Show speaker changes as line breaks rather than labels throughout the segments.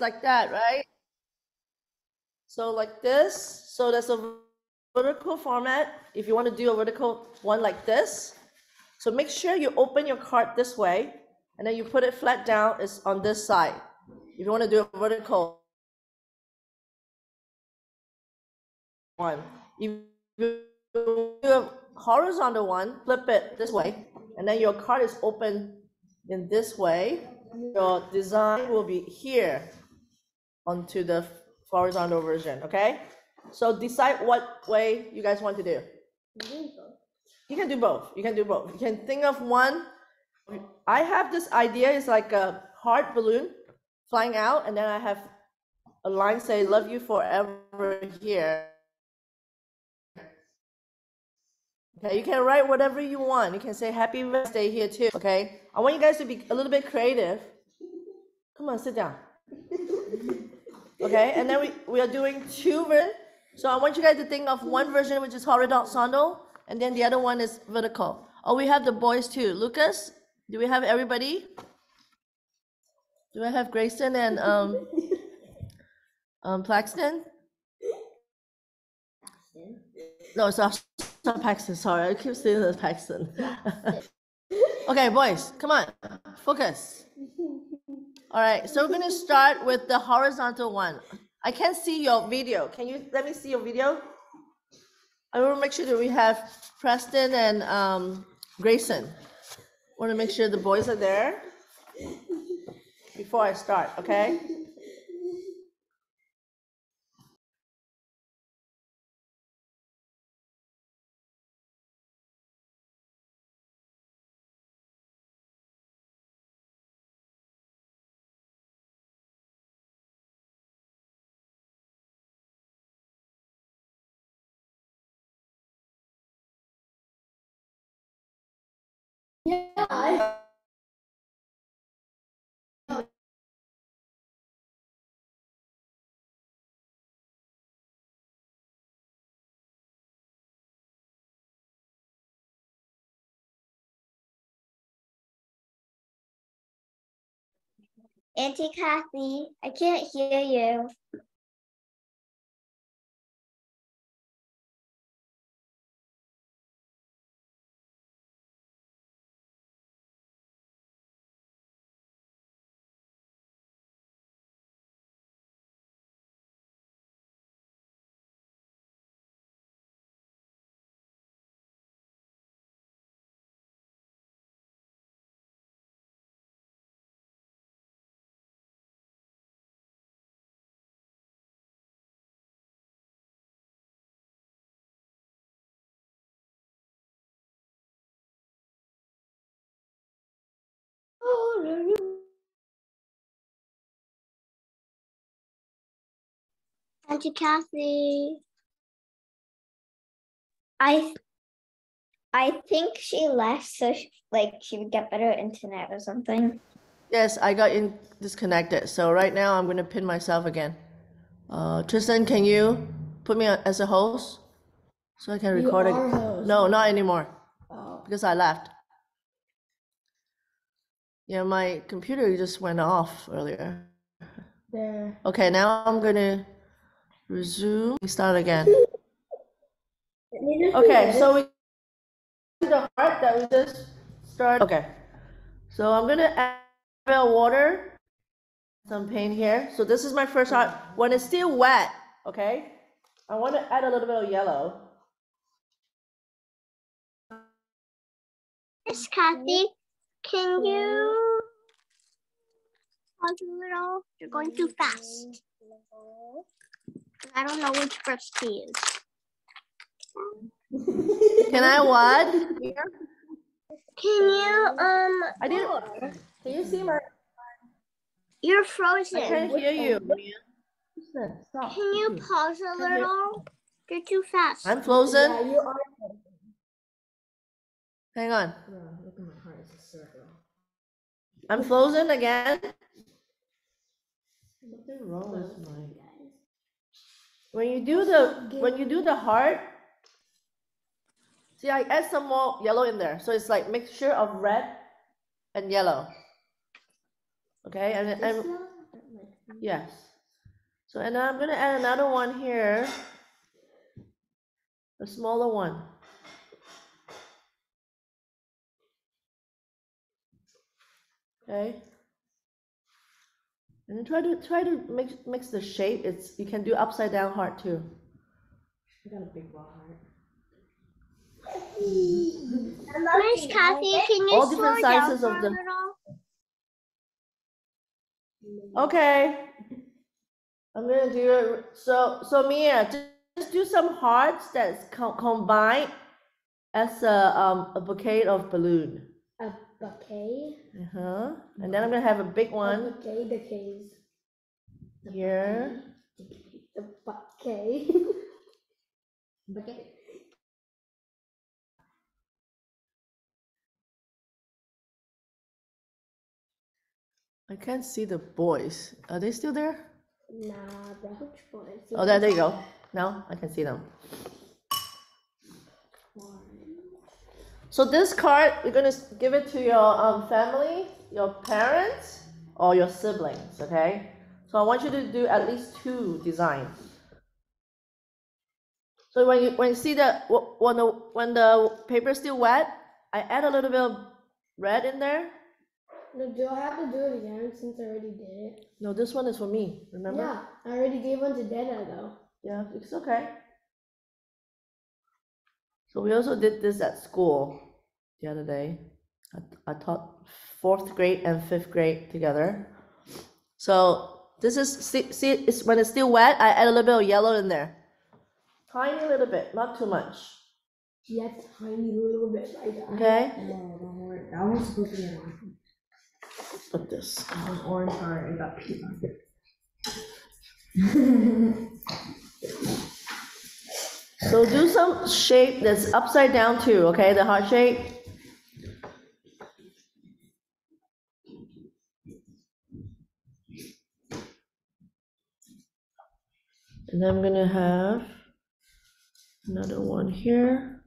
like that, right? So like this, so that's a vertical format. If you want to do a vertical one like this, so make sure you open your card this way, and then you put it flat down, it's on this side. If you want to do a vertical one, if you do a horizontal one, flip it this way, and then your card is open in this way. Your design will be here onto the horizontal version, okay? So decide what way you guys want to do. You can do both. You can do both. You can think of one. I have this idea. It's like a heart balloon flying out, and then I have a line say "Love you forever" here. Okay, you can write whatever you want. You can say "Happy birthday" here too. Okay, I want you guys to be a little bit creative. Come on, sit down. Okay, and then we, we are doing two versions. So I want you guys to think of one version which is horizontal, and then the other one is vertical. Oh, we have the boys too. Lucas, do we have everybody? Do I have Grayson and um, um, Plaxton? No, it's not, it's not Paxton. Sorry, I keep saying it's Paxton. okay, boys, come on, focus. All right, so we're gonna start with the horizontal one. I can't see your video. Can you let me see your video? I want to make sure that we have Preston and um, Grayson. Want to make sure the boys are there before I start, okay?
Yeah. Auntie Kathy, I can't hear you. Auntie Kathy. I I think she left so she, like she would get better internet or something.
Yes, I got in disconnected. So right now I'm going to pin myself again. Uh, Trystan, can you put me as a host so I can record it? No, not anymore
Oh.
because I left. Yeah, my computer just went off earlier.
There.
Okay, now I'm going to resume. We start again. Okay, so we the heart that we just started. Okay, so I'm gonna add a bit water, some paint here. So this is my first heart. When it's still wet, okay, I want to add a little bit of yellow.
Miss Kathy, can you pause a little? You're going too fast. I don't know which first key is.
Can I what?
Can you um?
I didn't. Can you see my?
You're frozen.
I
frozen.
can't hear you.
Can you pause a little? You're too fast.
I'm frozen.
you are.
Hang on.
Look at my heart, it's a circle.
I'm frozen again. Something wrong with my. When you do the when you do the heart, see I add some more yellow in there, so it's like mixture of red and yellow. Okay, and and Yes. So, and I'm gonna add another one here. A smaller one. Okay. And try to, try to mix, mix the shape, it's, you can do upside down heart too.
I got a big ball heart.
Miss Kathy, can you
All different
down
sizes
for
of
a
the- Okay. I'm gonna do it, so, so Mia, just, just do some hearts that's co- combined as a, um, a bouquet of balloon.
A bouquet.
Uh-huh, and then I'm gonna have a big one
bouquet the case. The
here.
bouquet, The bouquet. Bouquet.
I can't see the boys. Are they still there?
Nah, the which boys?
Oh, there, there you go. Now I can see them. So this card, you're gonna give it to your um, family, your parents, or your siblings, okay? So I want you to do at least two designs. So when you when you see wh- when the when the paper is still wet, I add a little bit of red in there.
No, do I have to do it again since I already did it?
No, this one is for me. Remember?
Yeah, I already gave one to Dada though.
Yeah, it's okay. So we also did this at school the other day. I, I taught fourth grade and fifth grade together. So this is see, see it's when it's still wet, I add a little bit of yellow in there. Tiny little bit, not too much.
Yeah, tiny little bit like that.
Okay?
No, don't worry. That one's supposed to be an orange.
Put this.
Was orange heart and got it.
So do some shape that's upside down too, okay? The heart shape. And I'm gonna have another one here.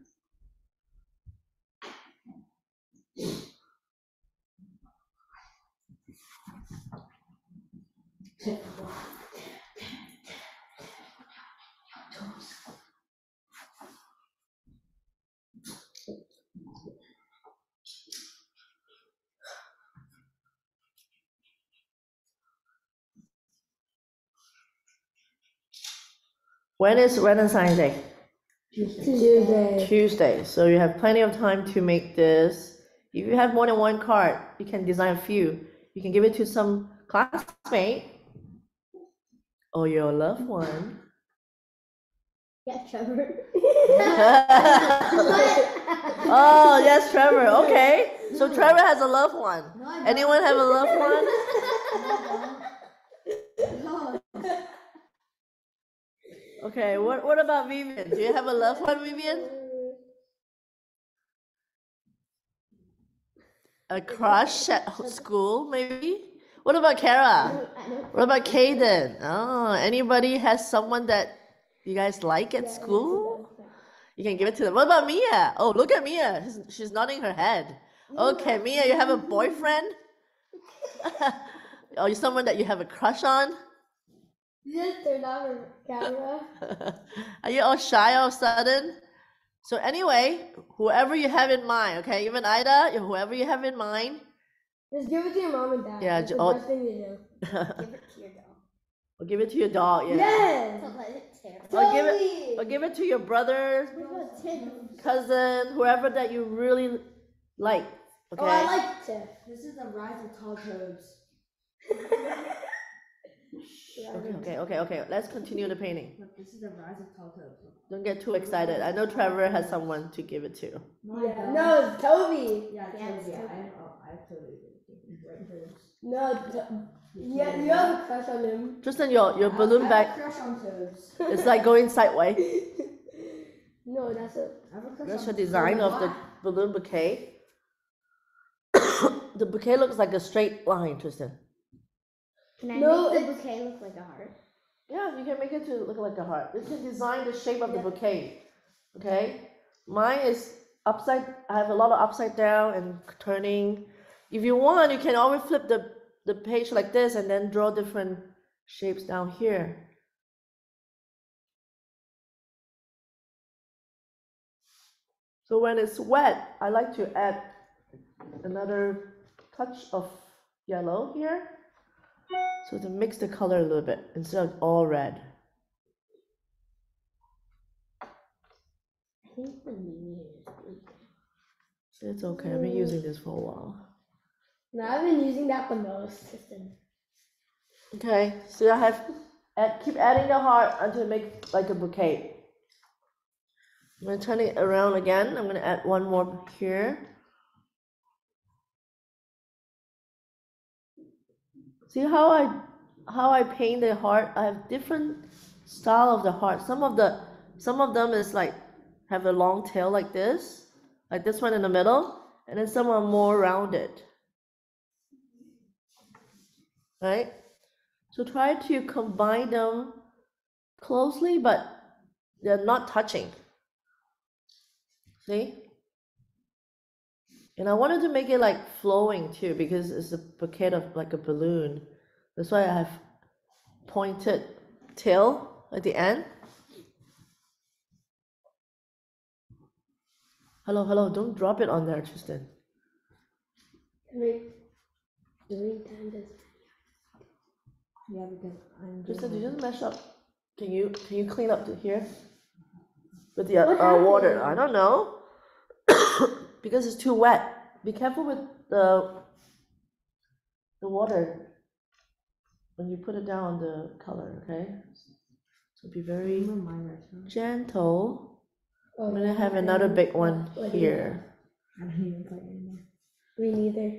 When is Valentine's Day?
Tuesday.
Tuesday, so you have plenty of time to make this. If you have more than one card, you can design a few. You can give it to some classmate or your loved one.
Yeah, Trevor.
Oh, yes, Trevor. Okay. So Trevor has a loved one. Anyone have a loved one? Okay, what, what about Vivian? Do you have a loved one, Vivian? A crush at school, maybe? What about Kara? What about Kaden? Oh, anybody has someone that you guys like at school? You can give it to them. What about Mia? Oh, look at Mia. She's, she's nodding her head. Okay, Mia, you have a boyfriend? Are you someone that you have a crush on?
Just turn on the camera.
Are you all shy all of a sudden? So anyway, whoever you have in mind, okay, even Ida, whoever you have in mind,
Just give it to your mom and dad.
Yeah,
That's
j-
the
oh.
best thing to do.
Give it to your dog.
or give it to your dog, yeah.
Yes.
let it tear.
Or give it, or give it to your brother, cousin, whoever that you really like. Okay.
Oh, I like Tiff.
This is the rise of tall toads.
okay, okay, okay, okay. Let's continue the painting.
Look, this is the rise of tall toads.
Don't get too excited. I know Trevor has someone to give it to.
No,
Yeah. No, it's Toby.
Yeah,
Yeah,
Toby.
it's
Yeah,
Toby.
I oh, I have Toby. Right here.
No, to- yeah, you have a crush on him.
Trystan, your, your balloon
I
bag
have a crush on toads.
is like going sideways.
No, that's a.
I have a crush
That's
on
the design of the balloon bouquet. the bouquet looks like a straight line, Trystan.
Can I
No,
make the bouquet look like a heart?
Yeah, you can make it to look like a heart. You can design the shape of the bouquet. Okay? Mine is upside, I have a lot of upside down and turning. If you want, you can always flip the, the page like this and then draw different shapes down here. So when it's wet, I like to add another touch of yellow here. So to mix the color a little bit instead of all red.
I think the meaning is bleeding.
It's okay, I've been using this for a while.
No, I've been using that the most.
Okay, so I have, add, keep adding the heart until it makes like a bouquet. I'm gonna turn it around again, I'm gonna add one more here. See how I, how I paint the heart, I have different style of the heart, some of the, some of them is like, have a long tail like this, like this one in the middle, and then some are more rounded. Right? So try to combine them closely, but they're not touching. See? And I wanted to make it like flowing too, because it's a bouquet of like a balloon. That's why I have pointed tail at the end. Hello, hello, don't drop it on there, Trystan.
Make three times as
Yeah, because I'm.
Trystan, you just mess up? Can you, can you clean up to here? With the, uh, uh, water, I don't know. Because it's too wet. Be careful with the, the water when you put it down on the color, okay? So be very
I'm a minor, so
gentle.
Oh,
I'm gonna have another big one here.
I don't even play anymore.
Me neither.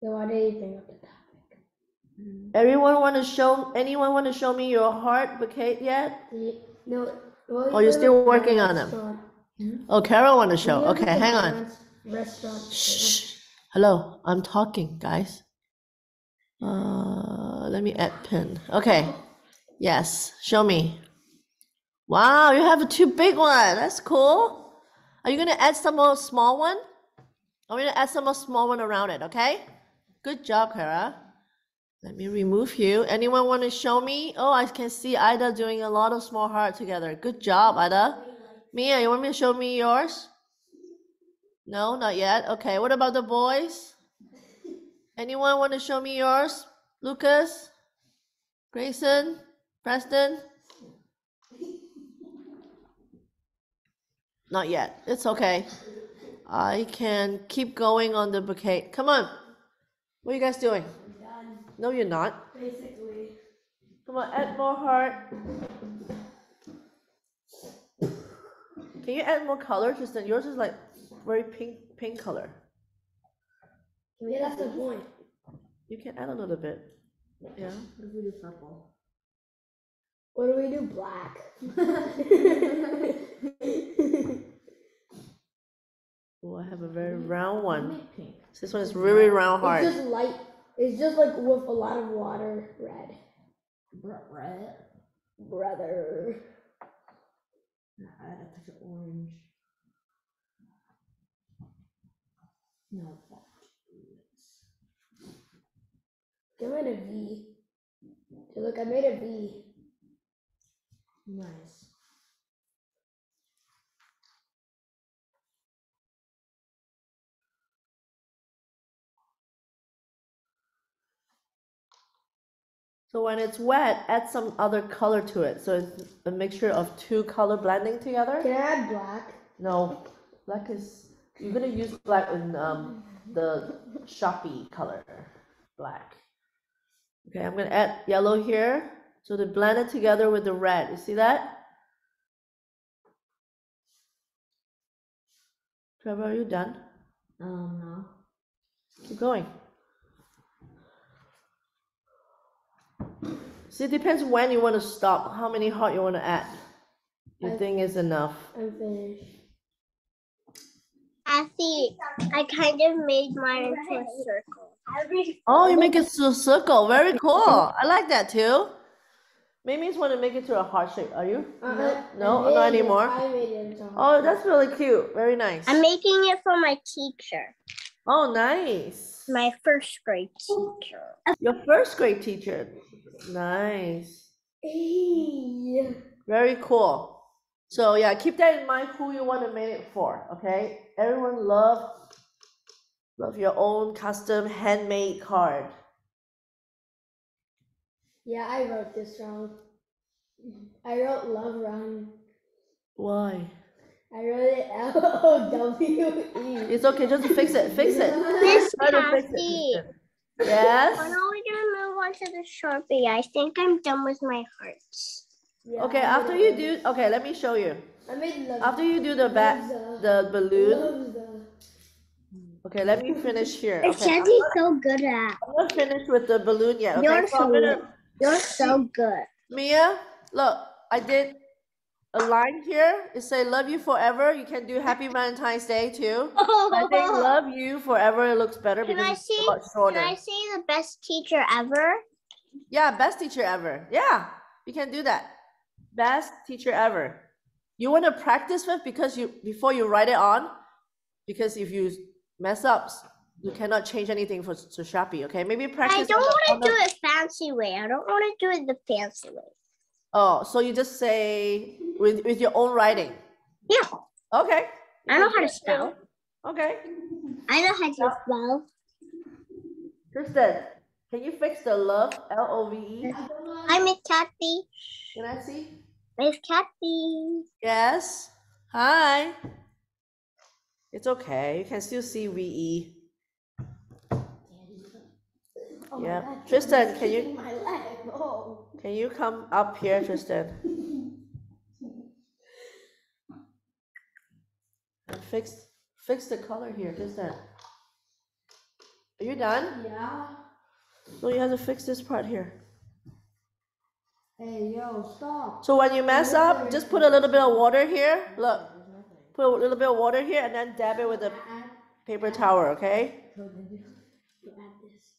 So why did you bring up the topic?
Everyone wanna show, anyone wanna show me your heart bouquet yet?
Ye- No. Well,
Oh,
you
you're still working on them.
restaurant.
Oh, Carol on
the
show, okay, hang on.
restaurant-.
Shh. Hello, I'm talking, guys. Uh, let me add pin. Okay. Yes, show me. Wow, you have a too big one. That's cool. Are you gonna add some more small one? I'm gonna add some more small one around it, okay? Good job, Kara. Let me remove you. Anyone want to show me? Oh, I can see Ida doing a lot of small heart together. Good job, Ida. Mia, you want me to show me yours? No, not yet. Okay, what about the boys? Anyone want to show me yours? Lucas? Grayson? Preston? Not yet. It's okay. I can keep going on the bouquet. Come on. What are you guys doing? No, you're not.
Basically.
Come on, add more heart. Can you add more color? Trystan, yours is like very pink, pink color.
Maybe that's the point.
You can add a little bit. Yeah.
What if we do purple?
What do we do? Black.
Oh, I have a very round one. This one is really round heart.
It's just light. It's just like with a lot of water. Red.
Red.
Brother.
I add a touch of orange. No, that.
I made a V. Look, I made a V.
Nice.
So when it's wet, add some other color to it. So it's a mixture of two color blending together.
Can I add black?
No, black is you're gonna use black in um the Sharpie color, black. Okay, I'm gonna add yellow here. So to blend it together with the red. You see that? Trevor, are you done?
Um, no.
Keep going. See, it depends when you want to stop, how many heart you want to add. You
I-
think is enough.
I'm finished.
I see. I kind of made mine into a circle.
Oh, you make it to a circle. Very cool. I like that too. Mimi's want to make it to a heart shape. Are you?
Uh, I-
No,
I made
not anymore.
I made it into a
Oh, that's really cute. Very nice.
I'm making it for my teacher.
Oh, nice.
My first grade teacher.
Your first grade teacher. Nice.
Hey.
Very cool. So yeah, keep that in mind who you want to make it for, okay? Everyone love love your own custom handmade card.
Yeah, I wrote this wrong. I wrote love wrong.
Why?
I wrote it L O W E.
It's okay, just fix it, fix it.
Miss
Try to fix it, Yes?
When are we gonna move on to the Sharpie? I think I'm done with my hearts.
Yeah,
Okay, after you do, okay, let me show you.
I made love.
After you do the back,
loves
the balloon, okay, let me finish here.
It's
Okay, I'm
Kathy's so good at.
not finished with the balloon yet, okay?
You're
So
so
gonna,
You're so good.
Mia, look, I did a line here. It say love you forever. You can do happy Valentine's Day too. I think love you forever looks better
Can
because
I
it's a lot shorter.
Can I say the best teacher ever?
Yeah, best teacher ever. Yeah, you can do that. Best teacher ever. You want to practice with because you before you write it on, because if you mess up, you cannot change anything for to Sharpie. Okay, maybe practice.
I don't
on the- on
want to do it fancy way. I don't want to do it the fancy way.
Oh, so you just say with with your own writing.
Yeah,
Okay.
I know how to spell.
Okay.
I know how to spell.
Kristen, can you fix the love L O V E?
Hi, Miss Kathy.
Can I see?
Miss Kathy.
Yes. Hi. It's okay. You can still see V E.
Oh
Yeah.
God, Trystan,
can you-
My leg. Oh.
Can you come up here, Trystan? And fix fix the color here, Trystan. Are you done?
Yeah.
No, you have to fix this part here.
Hey, yo, stop.
So when you mess up, just put a little bit of water here. Look, put a little bit of water here and then dab it with a
uh-huh.
paper towel, okay?
you add this.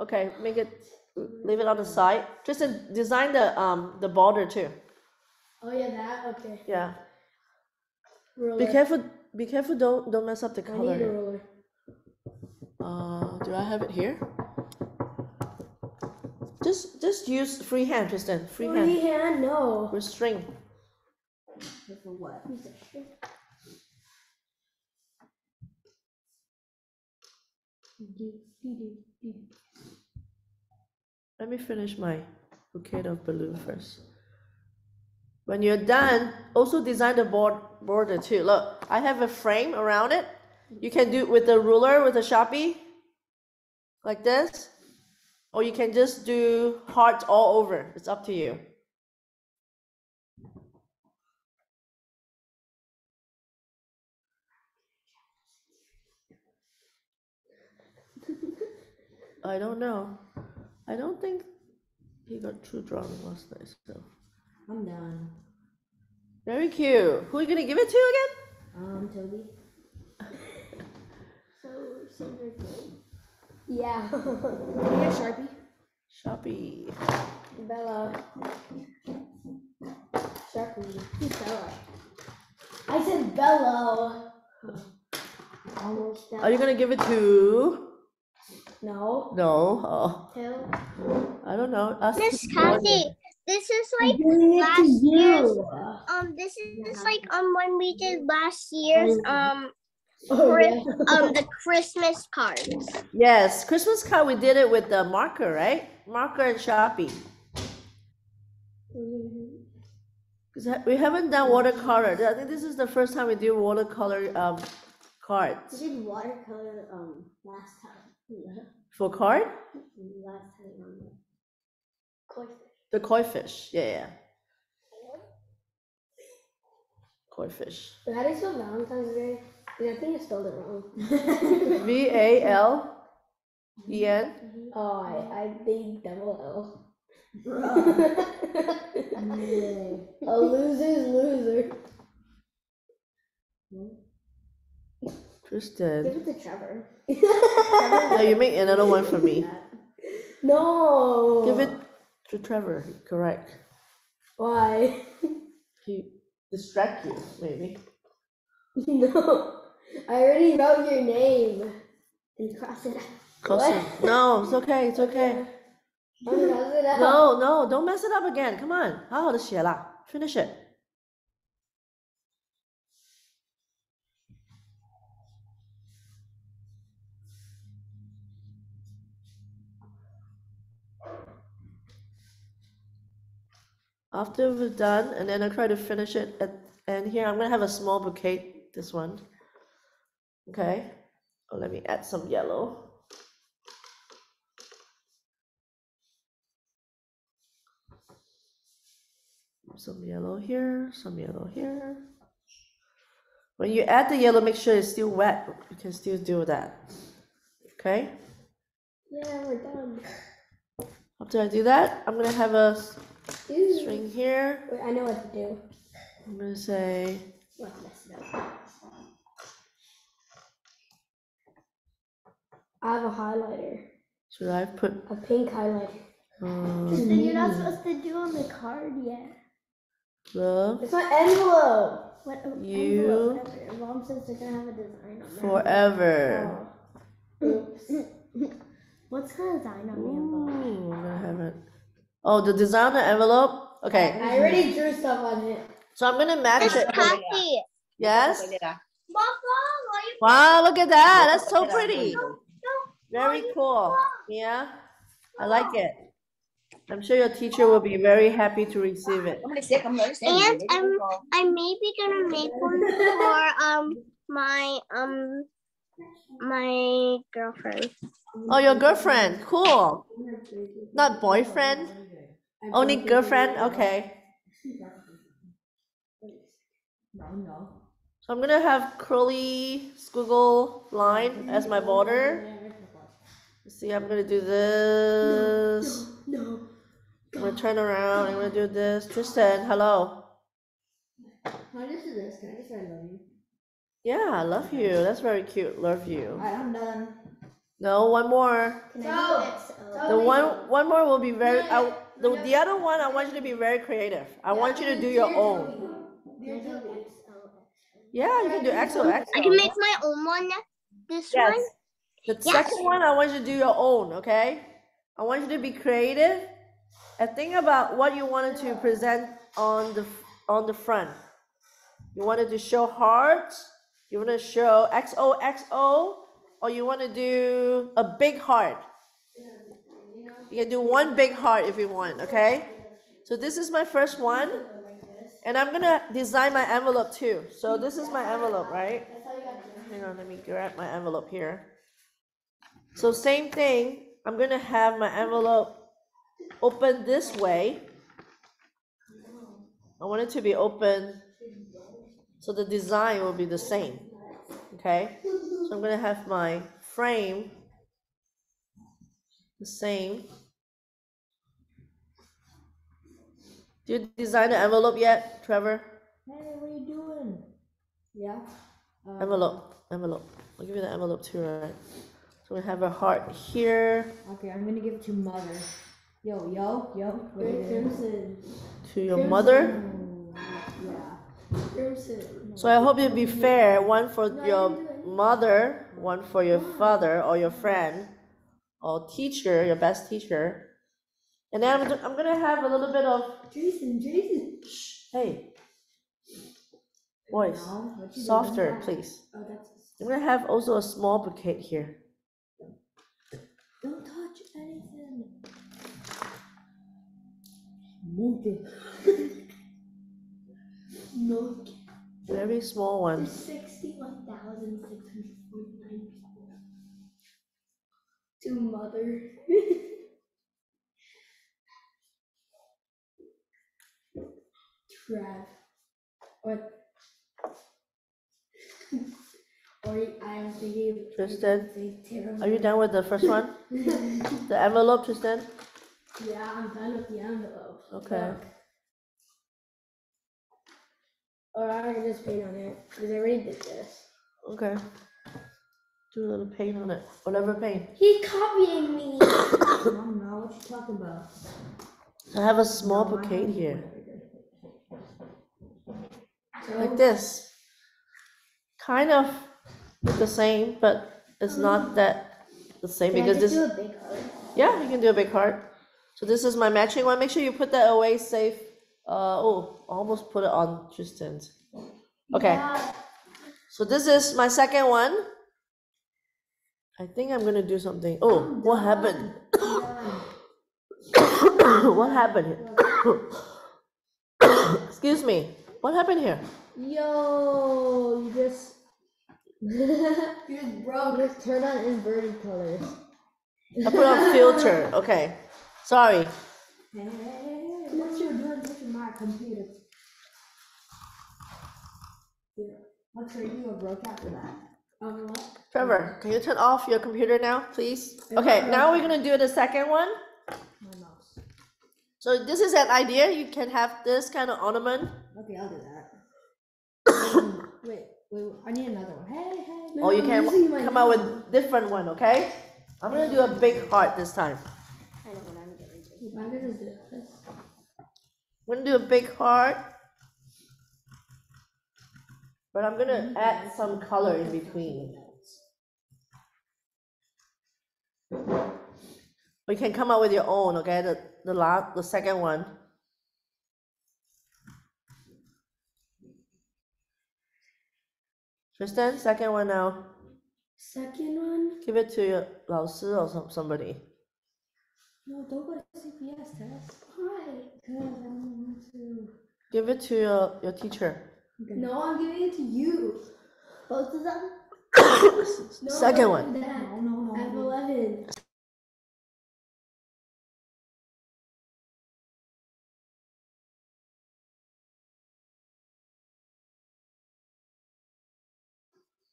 Okay, make it, leave it on the side. Trystan, design the um the border too.
Oh yeah, that. Okay.
Yeah.
Ruler.
Be careful. Be careful. Don't don't mess up the color.
I need a ruler.
Uh, do I have it here? Just just use free hand, Trystan. Free
Free
hand
hand, no.
with string.
For what?
Let me finish my bouquet of balloon first. When you're done, also design the board border too. Look, I have a frame around it. You can do it with a ruler with a sharpie, like this, or you can just do hearts all over. It's up to you. I don't know. I don't think he got true drawing last night. So
I'm done.
very cute. Who are you gonna give it to again?
Um, Toby.
So, so you're good. Yeah. yeah, Sharpie.
Sharpie.
Bella. Sharpie. Who's Bella? I said Bella. Almost
Are you gonna give it to?
No.
No. Oh,
Tail.
I don't know. Ask
Miss
the board.
Kathy, this is like
Doing it to
last year's. Um, this is like um when we did last year's um
Oh, yeah.
um the Christmas cards.
Yes, Christmas card. We did it with the marker, right? Marker and Sharpie. Because we haven't done watercolor. I think this is the first time we do watercolor um cards.
We
cards
did watercolor um last time.
For card.
Last time on the koi fish.
The koi fish. Yeah, yeah. Koi fish.
How do you spell Valentine's Day? 'Cause I think I spelled it wrong.
V A L E N. Mm-hmm.
Oh, I I made double L. A loser's loser.
Trystan.
Give it to Trevor.
no, you make another one for me.
No.
Give it to Trevor. Correct.
Why?
He distract you, maybe.
No. I already wrote your name and cross it out. Cross
it. No, it's okay. It's okay.
okay. It.
No, no, don't mess it up again. Come on. How 好好的写啦 Finish it. After we're done, and then I try to finish it at, and here I'm gonna have a small bouquet, this one. Okay, oh, let me add some yellow. some yellow here, some yellow here. When you add the yellow, make sure it's still wet. You can still do that. Okay?
Yeah, we're done.
After I do that, I'm gonna have a s-
Ew.
string here.
Wait, I know what to do.
I'm gonna say,
Let's mess it up. I have a highlighter,
should I put,
a pink highlighter.
um,
Then you're not supposed to do on the card yet.
love
It's my envelope.
What oh,
You-
envelope, whatever. Mom says they're gonna have a design on there.
forever?
Oops.
What's the design on the
Ooh,
envelope?
I'm gonna have it. Oh, the designer envelope? Okay,
I already drew stuff on it.
so I'm gonna match it.
Happy.
Yes?
Mama, why you
Wow, look at that. That's so pretty. Very cool. Yeah, I like it. I'm sure your teacher will be very happy to receive it.
And I'm I'm maybe gonna make one for um my um my girlfriend.
Oh, your girlfriend. Cool. Not boyfriend. Only girlfriend. Okay.
No, no.
So I'm gonna have curly squiggle line as my border. See, I'm gonna do this.
No.
I'm gonna turn around. I'm gonna do this. Tristan, hello.
Can I just this? Can I just say I love you?
Yeah, I love you. That's very cute. Love you.
Alright, I'm done.
No, one more.
Can
So-
I do XO? Oh.
The one, one more will be very. I, the, the other one, I want you to be very creative. I want you to do your own.
Can I?
Yeah, you can do XOXO.
I can make my own one. This
Yes.
one.
The
Yes.
second one, I want you to do your own, okay? I want you to be creative and think about what you wanted to present on the on the front. You wanted to show hearts, you want to show XOXO, or you want to do a big heart. You can do one big heart if you want, okay? So this is my first one, and I'm gonna design my envelope too. So this is my envelope, right? Hang on, let me grab my envelope here. So same thing, I'm gonna have my envelope open this way. I want it to be open, so the design will be the same, okay? So I'm gonna have my frame the same. Do you design the envelope yet, Trevor?
Hey, what are you doing? Yeah. Um,
Envelope, envelope. I'll give you the envelope too, right? So we have a heart here
Okay, I'm gonna give it to mother. Yo, yo, yo. What are you
Crimson.
to your mother. So I hope it'll be fair, one for your
you can do it.
mother, one for your father or your friend, or teacher, your best teacher. And then I'm, I'm gonna have a little bit of,
Jason, Jason.
hey, voice,
No, what you doing?
softer, please.
Oh, that's.
I'm gonna have also a small bouquet here.
Don't touch anything.
Move it.
No.
Very small one.
There's sixty-one thousand six hundred forty-nine people. To mother. Trav. Or. or I was thinking. Trystan.
Are you done with the first one? The envelope, Trystan?
Yeah, I'm done with the envelope.
Okay.
Look. Or I can just paint on it, because I already did this.
Okay. Do a little paint on it, whatever paint.
He's copying me.
Mom, no, what you're talking about?
I have a small
No, I
bouquet
haven't.
here,
So,
like this. kind of the same, but it's not um, that the same
Can I
because
just
this,
do a big heart?
yeah, you can do a big heart. So this is my matching one. Make sure you put that away safe. Uh, oh, almost put it on Trystan's. Okay,
Yeah.
so this is my second one. I think I'm gonna do something. Oh, what happened? what happened here? Excuse me. What happened here?
Yo, you just
You just broke.
just turned on inverted colors.
I put on filter. Okay, sorry.
Computer? Yeah, I'll trade you broke after that.
Um, what?
Trevor, can you turn off your computer now, please? Okay, now we're gonna do the second one.
My mouse.
So this is an idea. You can have this kind of ornament.
Okay, I'll do that. Um, wait, wait, I need another one. Hey, hey.
Or you can
using
come out with different one, okay? I'm gonna do a big heart this time.
I know what I'm gonna do.
I'm gonna do this.
I'm gonna do a big heart. But I'm gonna add some color in between. You can come up with your own, okay? The the last the second one. Trystan, second one now.
Second one.
Give it to your 老师 or some, somebody.
No, don't go to CPS.
Why?
Because I want to.
Give it to your, your teacher.
No, I'm giving it to you.
Both of them?
No,
Second one.
That.
No, no,
I have 11.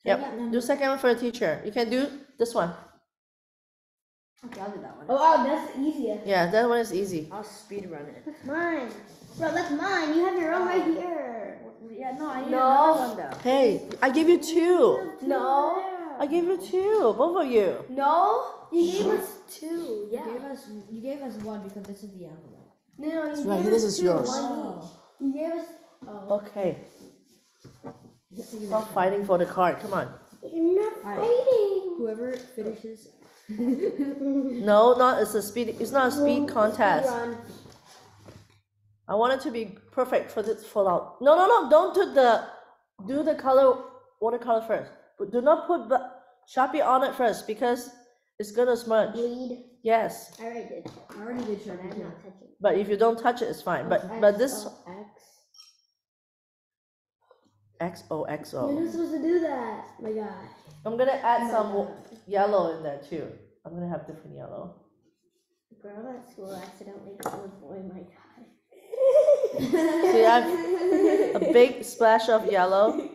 Yep. Do second one for the teacher. You can do this one.
Okay, I'll do that one.
Oh, wow, that's the easiest.
Yeah, that one is easy.
I'll speed run it.
That's mine. Bro, that's mine. You have your own right here.
Yeah, no, I need
No.
another one though.
Hey, I gave you two.
No.
I gave you two, both of you.
No. You gave us two. Yeah.
You gave us you gave us one because this is the envelope.
No, no, you
right,
gave
this
us
is
two,
yours.
One
Oh.
each. You gave us. Oh.
Okay. Stop fighting for the card. Come on.
You're not
Alright.
fighting.
Whoever finishes
No, not it's a speed. It's not a speed contest. I want it to be perfect for this fallout. No, no, no! Don't do the do the color watercolor first. But do not put the sharpie on it first because it's gonna smudge.
Bleed.
Yes,
I already did.
I already did
But
Sharpie
I'm
too.
not touching.
but if you don't touch it, it's fine. But but this
X.
X O X
You're not supposed to do that, my God.
I'm gonna add some wa- yellow in there too. I'm gonna have different yellow.
The girl at school accidentally called oh a boy my guy.
See, I have a big splash of yellow.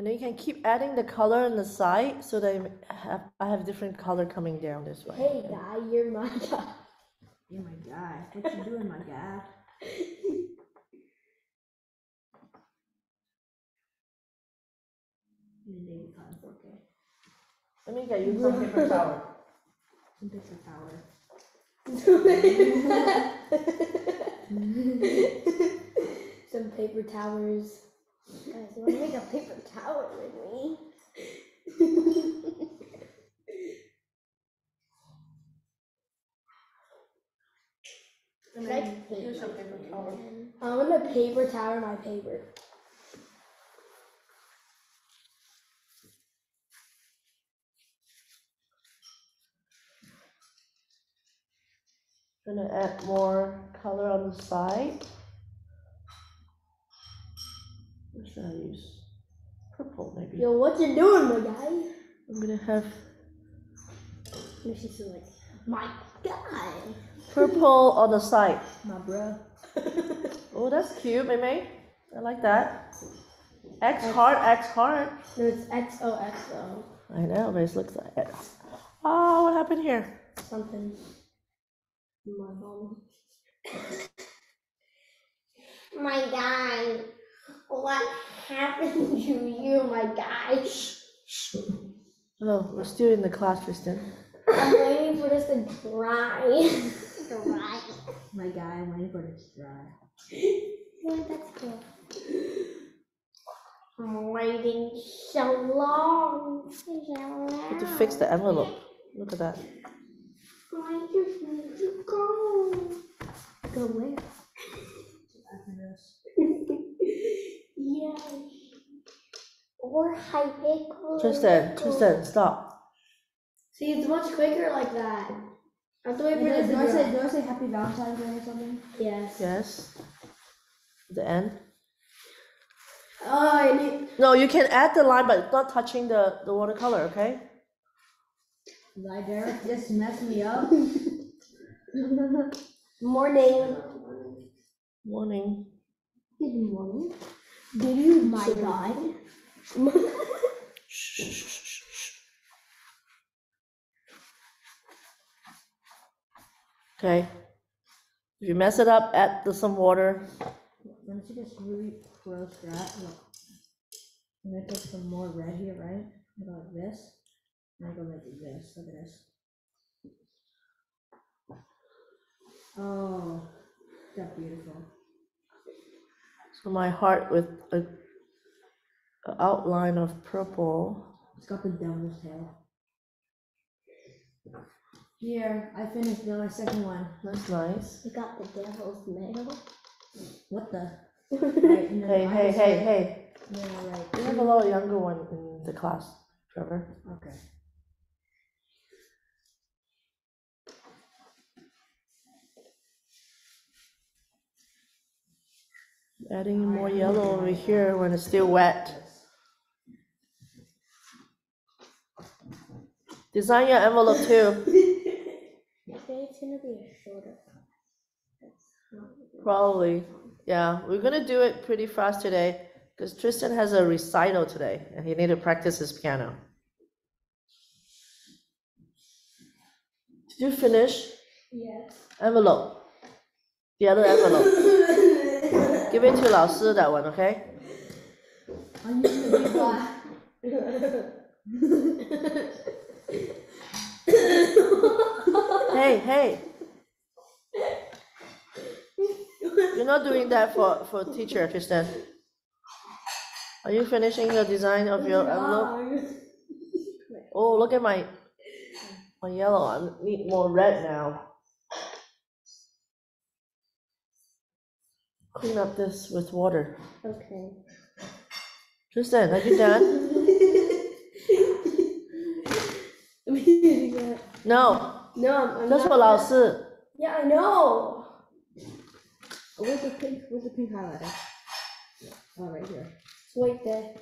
And then you can keep adding the color on the side so that you have, I have different color coming down this way.
Hey, guy, you're my guy.
You're my guy. What you doing, my guy? And David Cotton 4K.
Let me get you some paper towel.
Some paper power.
Some paper towers.
Guys, you want to make a paper tower with me? Should I paint my?
I'm gonna paper tower my paper.
Gonna add more color on the side. What should I use? Purple maybe.
Yo, what you doing, my guy?
I'm gonna have
And she's just like, my guy.
purple on the side.
My bro.
Oh, that's cute, Mei I like that. X heart, X heart.
No, it's XOXO.
I know, but it looks like X. Oh, what happened here?
Something. My phone.
My guy. What happened to you, my guy?
Oh, we're still in the class, Trystan.
I'm waiting for this to dry.
dry.
My guy, I'm waiting for this to dry.
Yeah, that's cool. I'm waiting so long.
Need to fix the envelope. Look at that.
I just need to go.
Go where?
Yes. Or hide it.
Trystan, Trystan, stop.
See, it's much quicker like that. I have to wait for this to
I say, do I say happy Valentine's Day or something?
Yes.
Yes. The end.
Oh, I need.
No, you can add the line, but not touching the, the watercolor, okay?
Like Derek just messed me up.
Morning.
Morning.
Good morning.
Did you?
My God.
Shh, shh, shh, shh, shh. Okay. If you mess it up, add the, some water.
Why don't you just really gross that? Look. And I put some more red here, right? I go like this. And I go like this. Look at this. Oh, that's beautiful.
So my heart with a, a outline of purple.
It's got the devil's tail. Here, I finished the my second one.
That's nice.
You got the devil's medal.
What the? Right, and then
Hey, hey, hey, hey.
Yeah, right.
We have a little younger one in the class, Trevor.
Okay.
Adding more yellow over here when it's still wet. Design your envelope too.
Gonna be a shorter.
Probably. Yeah, we're gonna do it pretty fast today because Trystan has a recital today and he need to practice his piano. Did you finish
Yes.
envelope? The other envelope. Give it to 老师 that one, okay?
I'm using the big one.
Hey. You're not doing that for, for teacher, Trystan. Are you finishing the design of your envelope? Oh, look at my, my yellow. I need more red now. Clean up this with water.
Okay.
Trystan, are you done? No,
No, I'm, I'm
that's
not.
for 老师.
Yeah, I know.
Where's the pink? Where's the pink highlighter? Oh, right here.
It's right there.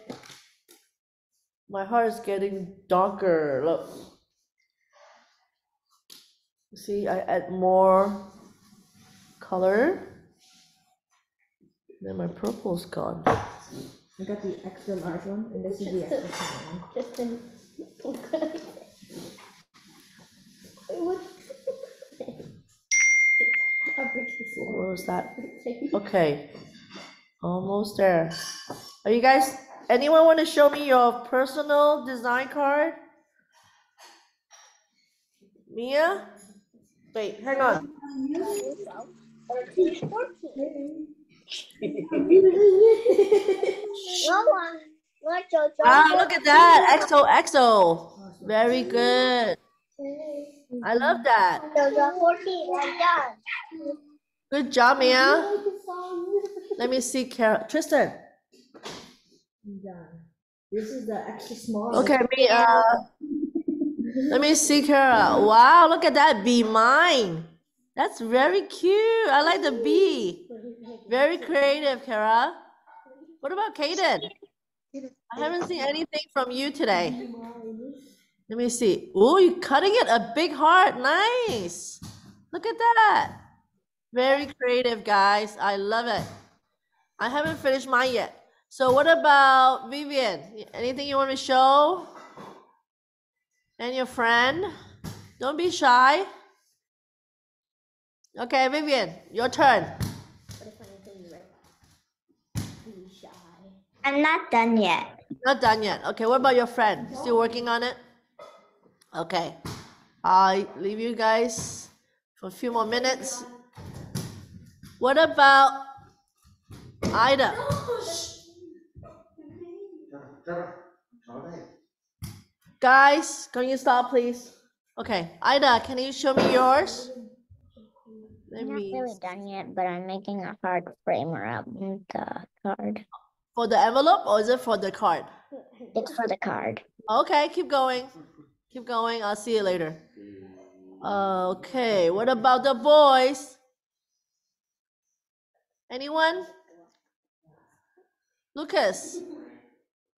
My heart is getting darker. Look. See, I add more color. Then my purple's gone.
I got the extra large one, and this is the extra small one.
Just What
was that? Okay, almost there. Are you guys, anyone want to show me your personal design card? Mia? Wait, hang on. Ah, look at that, XOXO. Very good. I love that. Good job, Mia. Let me see, Carol.
Trystan. This is the extra small.
Okay, uh, let me see, Kara. Wow, look at that bee mine. That's very cute. I like the bee. Very creative, Kara. What about Kaden? I haven't seen anything from you today. Let me see. Oh, you're cutting it a big heart. Nice. Look at that. Very creative, guys. I love it. I haven't finished mine yet. So what about Vivian? Anything you want to show? And your friend? Don't be shy. Okay, Vivian, your turn.
I'm not done yet.
Not done yet. Okay, what about your friend? Still working on it? Okay. I leave you guys for a few more minutes. What about Ida? Guys, can you stop, please? Okay, Ida, can you show me yours? Let
I'm not
me
really done yet, but I'm making a hard frame of the card.
for the envelope or is it for the card?
It's for the card.
Okay, keep going. Keep going. I'll see you later. Okay, what about the boys? Anyone? Lucas?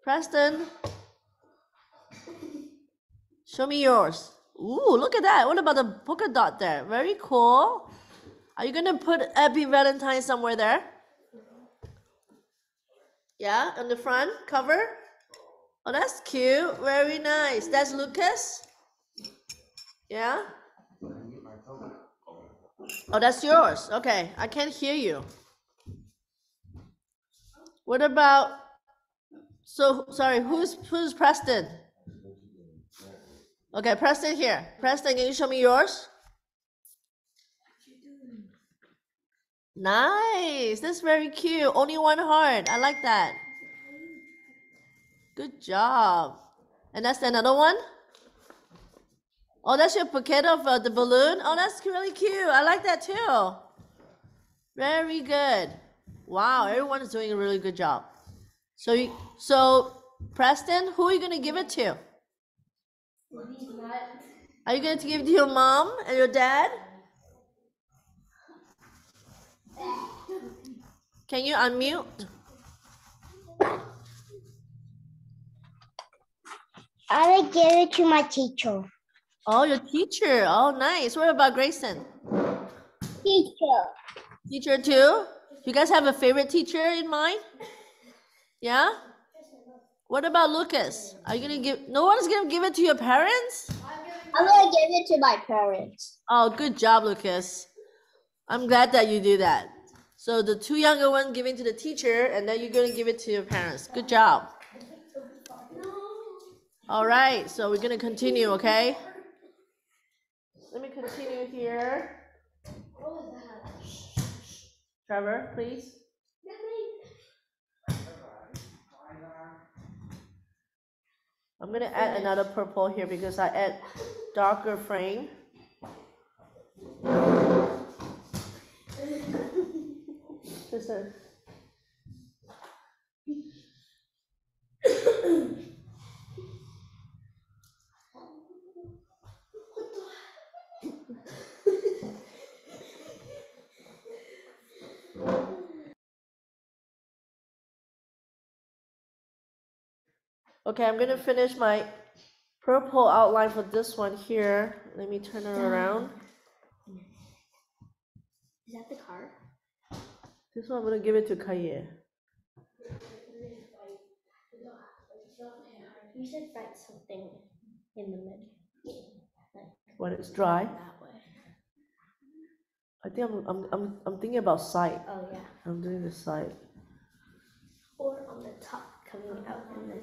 Preston? Show me yours. Ooh, look at that. What about the polka dot there? Very cool. Are you gonna put Happy Valentine somewhere there? Yeah, on the front cover? Oh, that's cute. Very nice. That's Lucas? Yeah? Oh, that's yours. Okay, I can't hear you. What about so sorry, who's who's Preston? Okay, Preston here. Preston, can you show me yours? Nice. That's very cute. Only one heart. I like that. Good job. And that's another one? Oh, that's your bouquet of uh, the balloon? Oh, that's really cute. I like that too. Very good. Wow, everyone is doing a really good job. So, you, so Preston, who are you going to give it to? Are you going to give it to your mom and your dad? Can you unmute?
I will give it to my teacher.
Oh, your teacher. Oh, nice. What about Grayson?
Teacher.
Teacher too? You guys have a favorite teacher in mind? Yeah? What about Lucas? Are you gonna give no one's gonna give it to your parents?
I'm gonna give it to my parents.
Oh, good job, Lucas. I'm glad that you do that. So the two younger ones giving to the teacher, and then you're gonna give it to your parents. Good job. All right, so we're gonna continue, okay? Let me continue here. Trevor, please. I'm gonna add another purple here because I add darker frame. This Okay, I'm gonna finish my purple outline for this one here. Let me turn it around.
Is that the card?
This one I'm gonna give it to Kaye.
You said write something in the middle.
When it's dry. I think I'm I'm I'm, I'm thinking about side.
Oh yeah.
I'm doing the side.
Or on the top coming out and then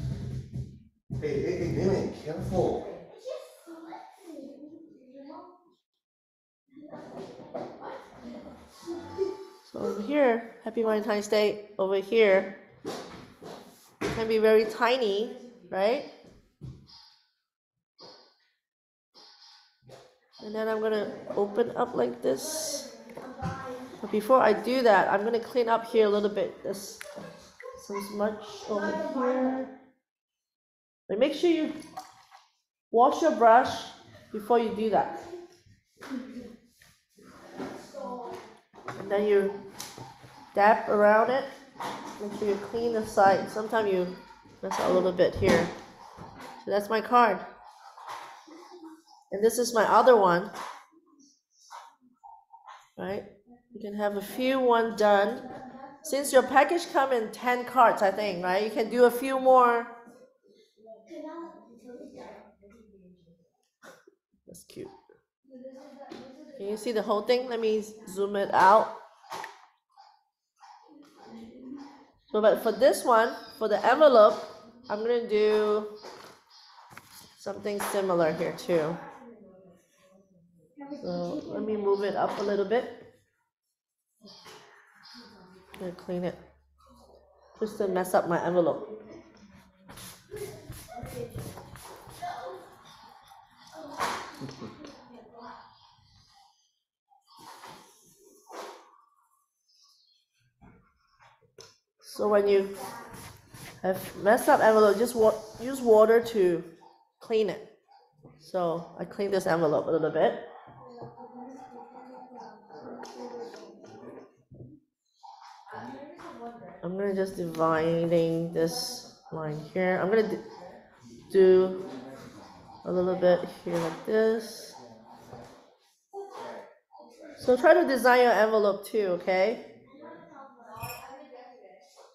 Hey, hey, hey, Damon, careful.
So over here, Happy Valentine's Day. Over here, can be very tiny, right? And then I'm gonna open up like this. But before I do that, I'm gonna clean up here a little bit. This some smudge over here. But make sure you wash your brush before you do that. And then you dab around it. Make sure you clean the side. Sometimes you mess up a little bit here. So that's my card. And this is my other one. Right? You can have a few one done. Since your package come in ten cards, I think, right? You can do a few more. That's cute. Can you see the whole thing? Let me zoom it out. So, but for this one, for the envelope, I'm gonna do something similar here too. So let me move it up a little bit. Gonna clean it. Just to mess up my envelope. So when you have messed up envelope, just wa- use water to clean it. So I clean this envelope a little bit. I'm gonna just dividing this line here. I'm gonna do a little bit here like this. So try to design your envelope too, okay?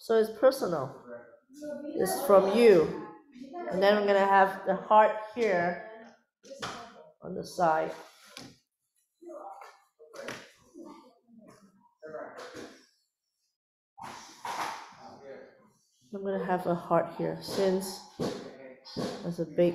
So it's personal. It's from you. And then I'm gonna have the heart here on the side. I'm gonna have a heart here since there's a big.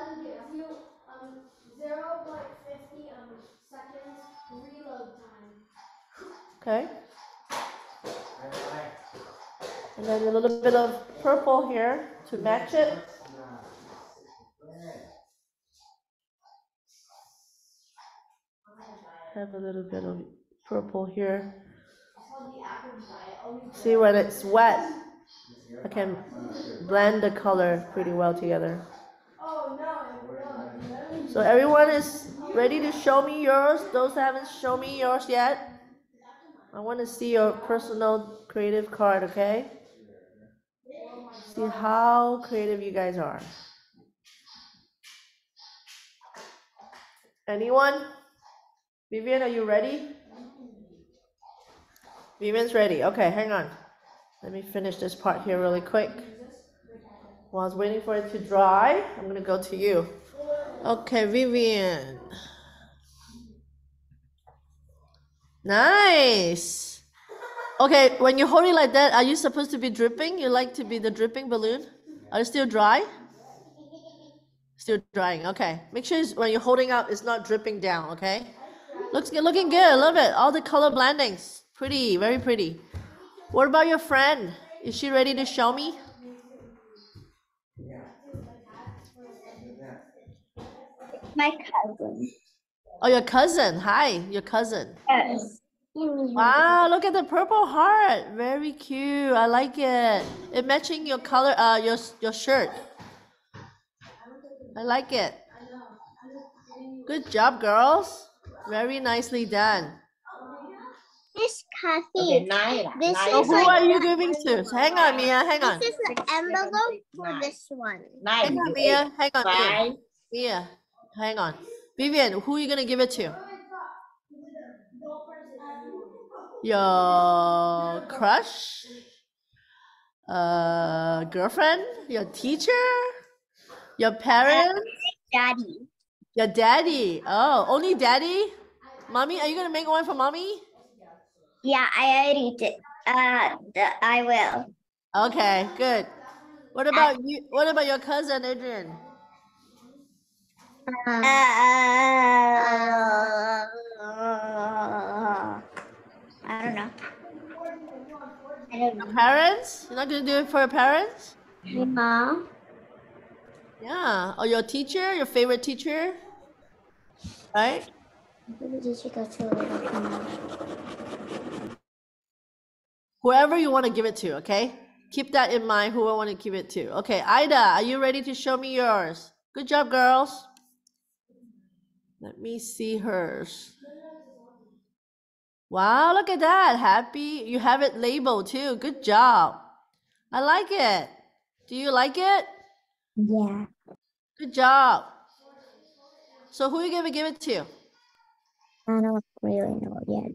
Okay. And then a little bit of purple here to match it. Have a little bit of purple here. See when it's wet, I can blend the color pretty well together. So everyone is ready to show me yours. Those haven't shown me yours yet, I want to see your personal creative card. Okay? See how creative you guys are. Anyone? Vivian, are you ready? Vivian's ready. Okay, hang on. Let me finish this part here really quick. While I was waiting for it to dry, I'm gonna go to you. Okay, Vivian. Nice. Okay, when you hold it like that, are you supposed to be dripping? You like to be the dripping balloon? Are you still dry? Still drying. Okay. Make sure when you're holding up, it's not dripping down. Okay. Looks good. Looking good. Love it. All the color blendings. Pretty. Very pretty. What about your friend? Is she ready to show me?
My cousin.
Oh, your cousin. Hi, your cousin.
Yes.
Wow, look at the purple heart. Very cute. I like it. It matching your color, uh, your your shirt. I like it. Good job, girls. Very nicely done.
Miss Kathy,
Okay, nine.
This
nine,
So
is
who
like-
are you giving to? Hang on, Mia. Hang on.
this is the envelope for this one.
nine.
Hang on,
you
Mia.
eight,
Hang on, Mia.
Five.
Mia. Hang on. Vivian, who are you gonna give it to? Your crush? Uh, girlfriend? Your teacher? Your parents?
Daddy.
Your daddy. Oh, only daddy? Mommy, are you gonna make one for mommy?
Yeah, I already did. Uh, I will.
Okay, good. What about you? What about your cousin Adrian?
Uh, I don't know.
Parents? You're not gonna do it for your parents?
Mom.
Yeah. Or your teacher? Your favorite teacher? right?
To?
Whoever you want to give it to, okay? Keep that in mind, who I want to give it to. Okay, Ida, are you ready to show me yours? Good job, girls. Let me see hers. Wow, look at that. Happy. You have it labeled too. Good job. I like it. Do you like it?
Yeah.
Good job. So who are you going to give it to?
I don't really know yet.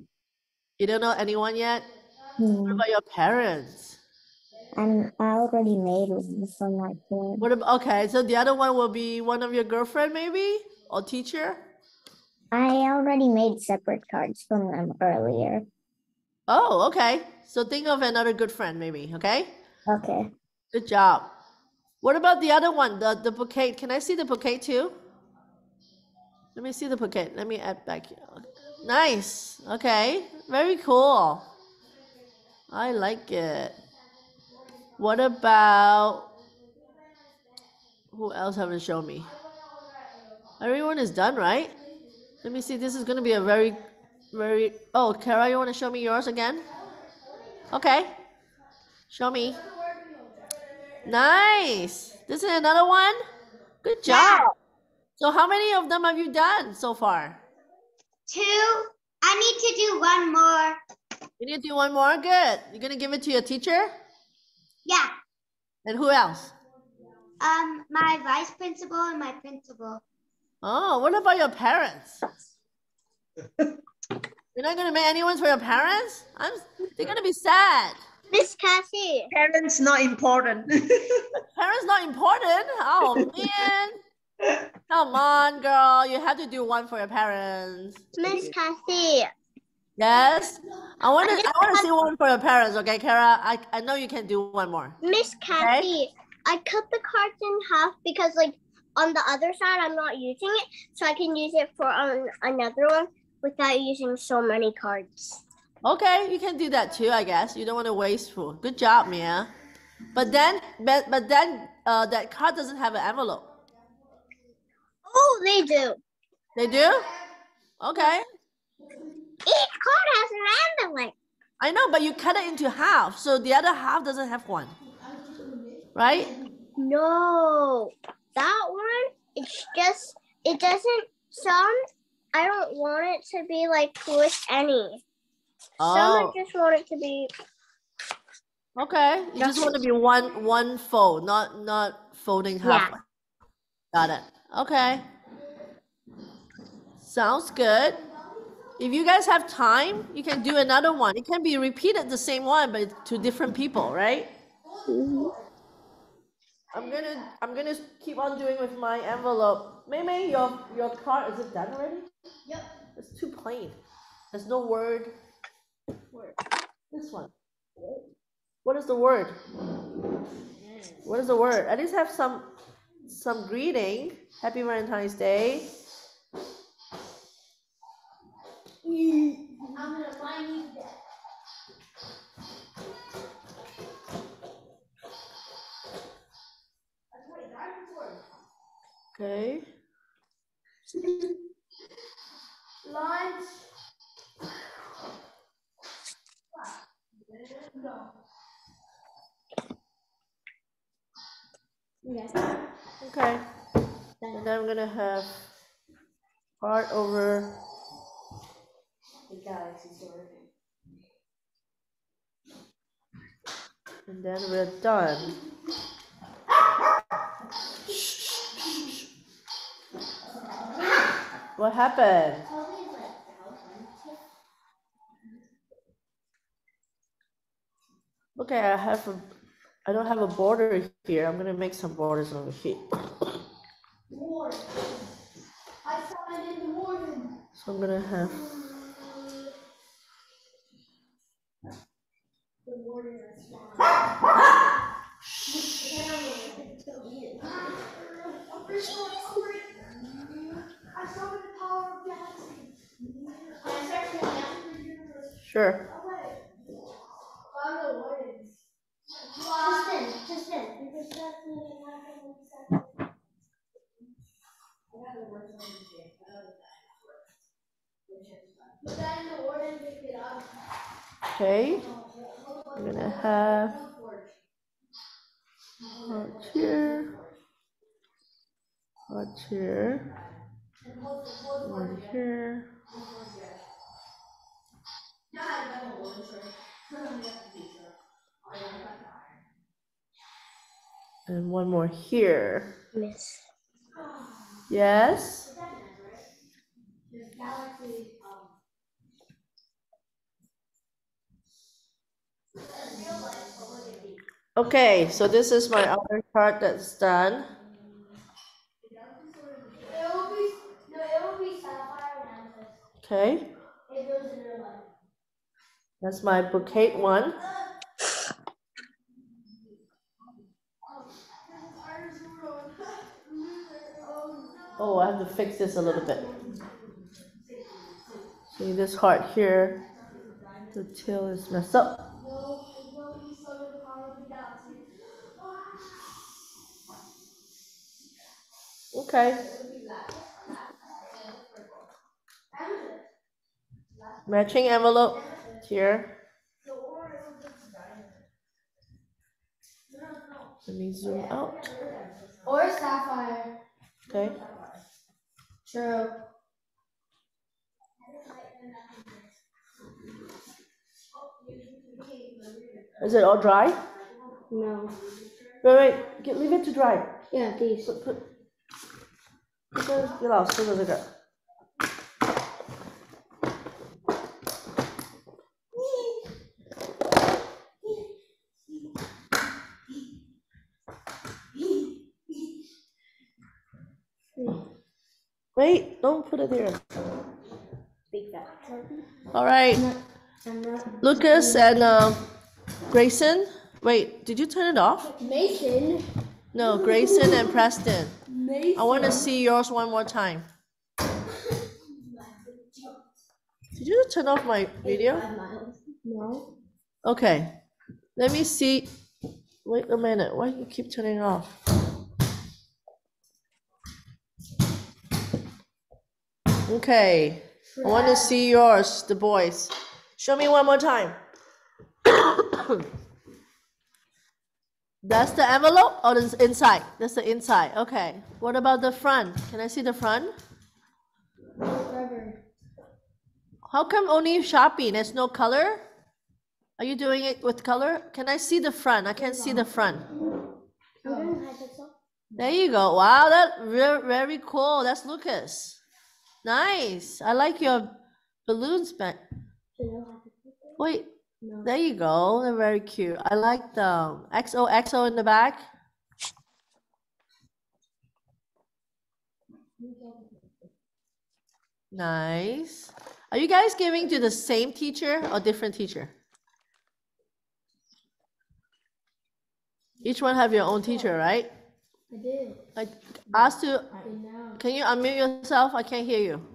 You don't know anyone yet? What
Hmm.
about your parents?
I'm, I already made one for my friend.
What about, okay, so the other one will be one of your girlfriend maybe? Or teacher?
I already made separate cards from them earlier.
Oh, okay. So think of another good friend maybe, okay?
Okay.
Good job. What about the other one, the, the bouquet? Can I see the bouquet too? Let me see the bouquet. Let me add back. Nice. Okay. Very cool. I like it. What about who else haven't shown me? Everyone is done, right? Let me see. This is gonna be a very, very. Oh, Kara, you want to show me yours again? Okay. Show me. Nice. This is another one. Good job. So how many of them have you done so far?
Two. I need to do one more.
You need to do one more. Good. You're gonna give it to your teacher,
Yeah.
and who else?
Um, my vice principal and my principal.
Oh, what about your parents? You're not gonna make any ones for your parents? I'm. They're gonna be sad.
Miss Cassie.
Parents not important.
Parents not important. Oh man. Come on, girl. You have to do one for your parents.
Miss Cassie.
Yes. I want to. I want to see one for your parents. Okay, Kara. I. I know you can do one more.
Miss Cassie. I cut the cards in half because, like, on the other side, I'm not using it, so I can use it for um, another one without using so many cards.
Okay, you can do that too, I guess. You don't want to waste food. Good job, Mia. But then, but, but then, uh, that card doesn't have an envelope.
Oh, they do.
They do? Okay.
Each card has an envelope.
I know, but you cut it into half, so the other half doesn't have one. Right?
No, that one, it's just, it doesn't, some, I don't want it to be like with any. Some I
Oh,
just want it to be,
okay. You just want to be one one fold, not not folding half. Got it. Okay. Sounds good. If you guys have time, you can do another one. It can be repeated the same one, but to different people, right? Mm-hmm. I'm gonna I'm gonna keep on doing with my envelope. Maybe your your card is it done already?
Yep.
It's too plain. There's no word. Word. This one. What is the word? What is the word? At least have some some greeting. Happy Valentine's Day.
I'm gonna find you dead.
Okay.
Lunch. Yes.
Okay. And then I'm gonna have heart over the galaxy sword. And then we're done. What happened? Okay, I have a, I don't have a border here. I'm gonna make some borders over here.
Water. I saw it in the morning.
So I'm gonna have
The water is fine. I saw the power of galaxy. I searched the galaxy universe.
sure.
away. I don't know what it is. Just in, just in. Because that's the one that makes sense. Put that in the order and pick it up.
Okay, I'm gonna have hot chair, hot chair, one here. And one more here.
Miss.
Yes?
Um.
Okay, so this is my other part that's done.
It will be, no, it will be sapphire and amethyst.
Okay,
It goes in real life.
that's my bouquet one. Oh, I have to fix this a little bit. See this heart here, the tail is messed up.
No, it will be so the power of the galaxy.
Okay. Matching envelope here. Let me zoom out.
Or sapphire.
Okay.
True.
Is it all dry?
No.
Wait, wait. Get, leave it to dry.
Yeah, these.
Put, put. Put those. Put those gloves. Wait, don't put it there.
Fat.
All right, Lucas and um, Grayson. Wait, did you turn it off?
Mason.
No, Grayson and Preston.
Mason.
I want to see yours one more time. Did you turn off my video?
No.
Okay, let me see. Wait a minute, why do you keep turning off? Okay, I want to see yours, the boys. Show me one more time. That's the envelope oh, or the inside? That's the inside. Okay. What about the front? Can I see the front? How come only shopping? There's no color? Are you doing it with color? Can I see the front? I can't see the front. There you go. Wow, that very very cool. That's Lucas. Nice. I like your balloons, but wait. There you go. They're very cute. I like the um, XOXO in the back. Nice. Are you guys giving to the same teacher or different teacher? Each one have your own teacher, right?
I did.
I asked to,
And now.
can you unmute yourself? I can't hear you.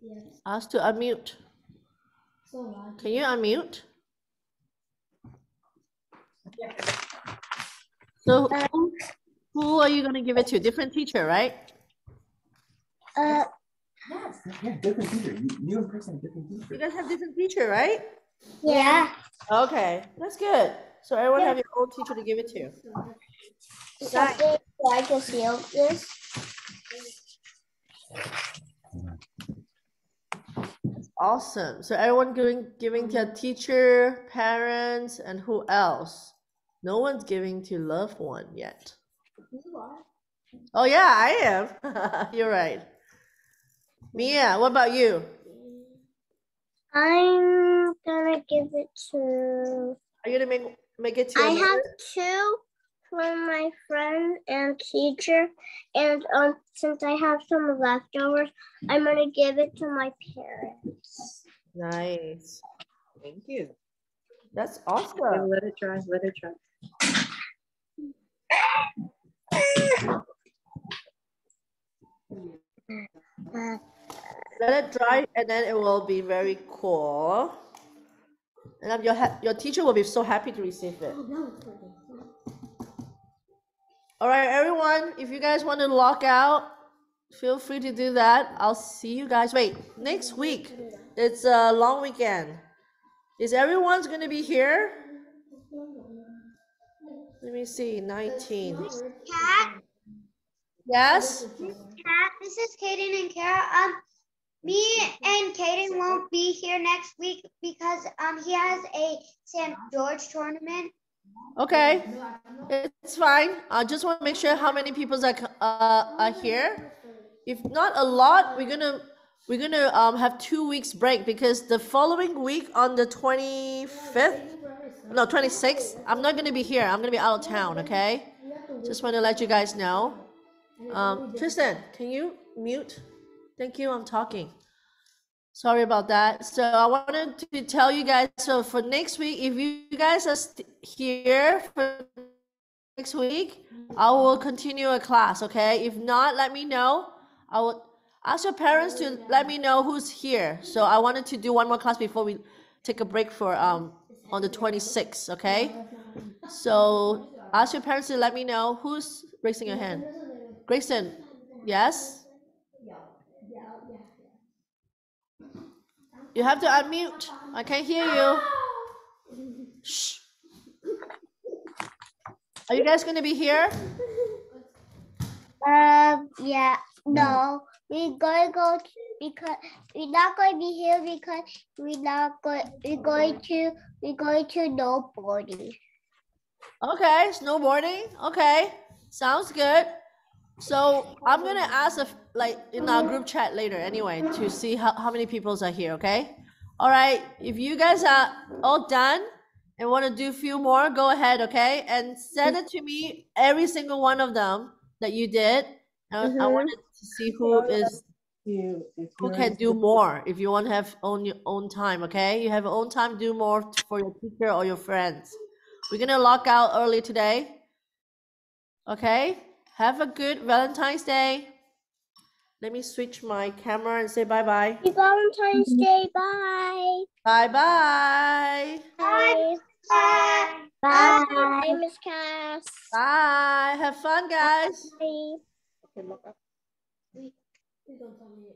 Yes.
Ask to unmute.
So.
Can you unmute? So who are you gonna give it to? Different teacher, right?
Uh,
Yes, yeah, different teacher. You, you and person, different
You guys have different teacher, right?
Yeah.
Okay, that's good. So everyone have your own teacher to give it to.
Something like a seal this.
Awesome. So everyone giving giving to a teacher, parents, and who else? No one's giving to loved one yet. Oh yeah, I am. You're right. Mia, what about you?
I'm gonna give it to.
Are you gonna make make it to?
I
another-
have two from my friend and teacher, and um, since I have some leftovers, I'm gonna give it to my parents.
Nice. Thank you. That's awesome.
Let it dry, let it dry.
Let it dry and then it will be very cool. And your your teacher will be so happy to receive it. All right, everyone, if you guys want to log out, feel free to do that. I'll see you guys. Wait, next week it's a long weekend. Is everyone's gonna be here? Let me see, 19.
Kat,
Yes?
Kat, this is Kaden and Kara. Um, me and Kaden won't be here next week because um he has a St. George tournament.
Okay, it's fine. I just want to make sure how many people are uh, are here. If not a lot, we're gonna we're gonna um have two weeks break because the following week on the twenty fifth, no twenty sixth, I'm not gonna be here. I'm gonna be out of town. Okay, just want to let you guys know. Um, Trystan, can you mute? Thank you. I'm talking. Sorry about that. So I wanted to tell you guys. So for next week, if you guys are here for next week, I will continue a class. Okay. If not, let me know. I will ask your parents to let me know who's here. So I wanted to do one more class before we take a break for um on the 26th. Okay. So ask your parents to let me know who's raising your hand. Grayson, yes. You have to unmute. I can't hear you. Shh. Are you guys gonna be here?
Um, yeah, no, we're going to go because we're not going to be here because we're not going. We're going to. We're going to snowboarding.
Okay, snowboarding. Okay, sounds good. So I'm gonna ask if, like in our group chat later anyway to see how, how many people are here. Okay. All right. If you guys are all done and want to do a few more, go ahead. Okay, and send it to me every single one of them that you did. I, I
Mhm.
wanted to see who is who can do more if you want to have own your own time okay you have your own time do more for your teacher or your friends we're gonna lock out early today okay have a good valentine's day let me switch my camera and say bye bye
Happy Valentine's mm-hmm. Day. Bye.
bye bye
Bye.
Bye.
Bye, Miss Cass.
bye have fun guys
Bye.
Please don't tell me